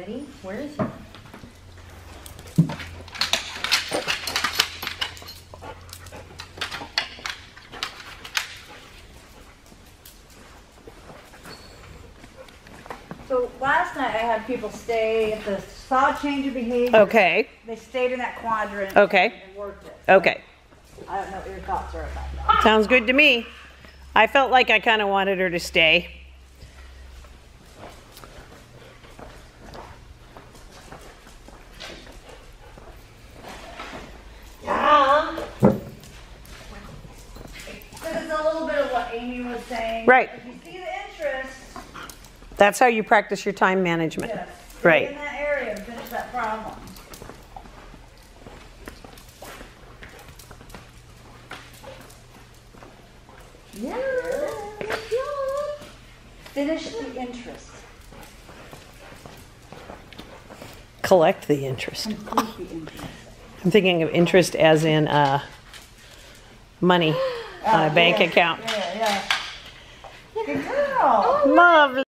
Ready? Where is he? So last night I had people stay, at the saw change of behavior. Okay, They stayed in that quadrant. Okay. And worked it. okay. I don't know what your thoughts are about that. Sounds good to me. I felt like I kind of wanted her to stay. Is a little bit of what Amy was saying. Right. If you see the interest, That's how you practice your time management. yes. Right. In that area and finish that problem. Yeah. Finish the interest. Collect the interest. Complete the interest. I'm thinking of interest as in uh, money on a bank Yeah, account. Yeah, yeah. Good girl. Love